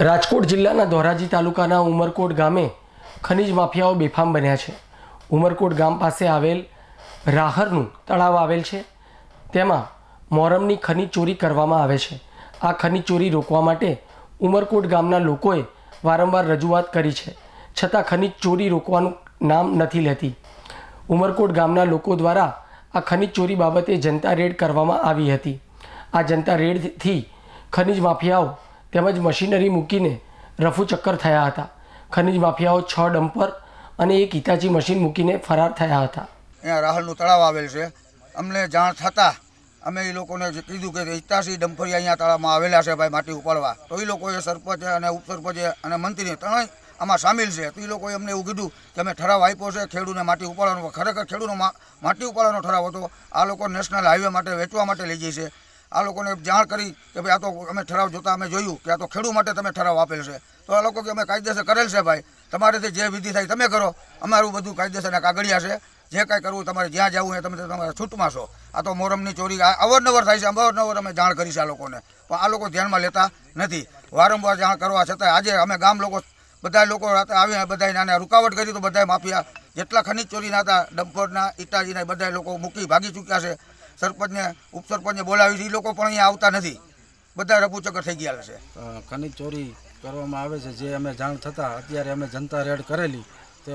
રાજકોટ જિલ્લાના ધોરાજી તાલુકાના ઉમરકોટ ગામે ખનીજ માફિયાઓ બેફામ બન્યા છે. ઉમરકોટ ગામ પાસે આવેલ રાહરનું તળાવ આવેલ છે. તેમાં મોરમની ખનીજ ચોરી કરવામાં આવે છે. આ ખનીજ ચોરી રોકવા માટે ઉમરકોટ ગામના લોકોએ વારંવાર રજૂઆત કરી છે. છતાં ખનીજ ચોરી રોકવાનું નામ નથી લેતી. ઉમરકોટ ગામના લોકો દ્વારા આ ખનીજ ચોરી બાબતે જનતા રેડ કરવામાં આવી હતી. આ જનતા રેડથી ખનીજ માફિયાઓ તેમજ મશીનરી મૂકીને રફુ ચક્કર થયા હતા. ખનીજ માફિયાઓ છ ડમ્પર અને એક હિતાચી મશીન મૂકીને ફરાર થયા હતા. અહીંયા રાહલનું તળાવ આવેલ છે. અમને જાણ થતાં અમે એ લોકોને કીધું કે હિતાસી ડમ્ફરિયા અહીંયા તળાવમાં આવેલા છે ભાઈ માટી ઉપાડવા. તો એ લોકોએ સરપંચ અને ઉપસરપંચ અને મંત્રીને ત્રણેય આમાં સામેલ છે. તો એ લોકોએ અમને એવું કીધું કે અમે ઠરાવ આપ્યો છે ખેડૂને માટી ઉપાડવાનો. ખરેખર ખેડૂનો માટી ઉપાડવાનો ઠરાવ હતો. આ લોકો નેશનલ હાઈવે માટે વેચવા માટે લઈ જાય છે. આ લોકોને જાણ કરી કે ભાઈ આ તો અમે ઠરાવ જોતા અમે જોયું કે આ તો ખેડૂત માટે તમે ઠરાવ આપેલ છે. તો આ લોકો કે અમે કાયદેસર કરેલ છે ભાઈ. તમારેથી જે વિધિ થાય તમે કરો. અમારું બધું કાયદેસરના કાગળિયા છે. જે કાંઈ કરવું તમારે જ્યાં જવું એ તમે તમારા છૂટમાં છો. આ તો મોરમની ચોરી અવરનવર થાય છે. અવારનવાર અમે જાણ કરી છે આ લોકોને. પણ આ લોકો ધ્યાનમાં લેતા નથી. વારંવાર જાણ કરવા છતાં આજે અમે ગામ લોકો બધા લોકો રાતે આવીને બધાએ નાને રૂકાવટ કરી તો બધાએ માફિયા. જેટલા ખનીજ ચોરીના હતા, ડમ્પરના ઇટાજીના બધા લોકો મૂકી ભાગી ચૂક્યા છે. સરપંચને, ઉપસરપંચને બોલાવી છે એ લોકો પણ અહીંયા આવતા નથી. બધા રફુચક્કર થઈ ગયા છે. ખનીજ ચોરી કરવામાં આવે છે, જે અમે જાણ થતાં અત્યારે અમે જનતા રેડ કરેલી. તે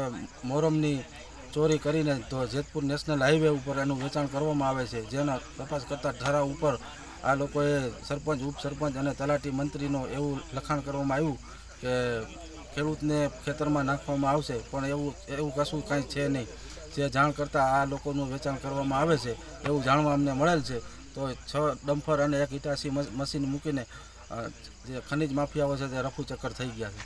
મોરમની ચોરી કરીને તો જેતપુર નેશનલ હાઈવે ઉપર એનું વેચાણ કરવામાં આવે છે. જેના તપાસ કરતા ઠરાવ ઉપર આ લોકોએ સરપંચ, ઉપસરપંચ અને તલાટી મંત્રીનો એવું લખાણ કરવામાં આવ્યું કે ખેડૂતને ખેતરમાં નાખવામાં આવશે, પણ એવું એવું કશું કાંઈ છે નહીં. જે જાણ કરતાં આ લોકોનું વેચાણ કરવામાં આવે છે, એવું જાણવા અમને મળેલ છે, તો છ ડમ્ફર અને એક ઇટાસી મશીન મૂકીને જે ખનિજ માફિયાઓ છે તે રફુ ચક્કર થઈ ગયા છે.